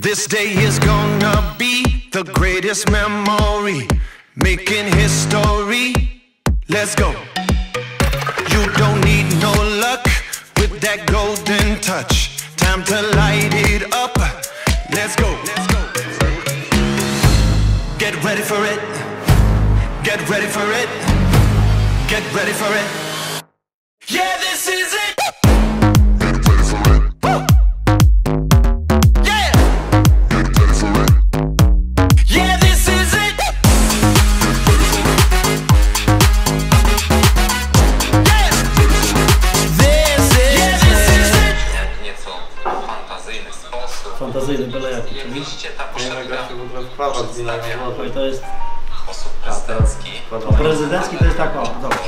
This day is gonna be the greatest memory, making history. Let's go. You don't need no luck with that golden touch. Time to light it up. Let's go. Get ready for it. Get ready for it. Get ready for it. oleja Jak widzicie, ta poszedłka przedstawia to jest... sposób prezydencki. To prezydencki to jest tak o, dobrze.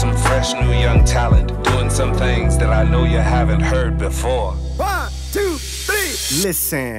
Some fresh new young talent doing some things that I know you haven't heard before. One, two, three. Listen.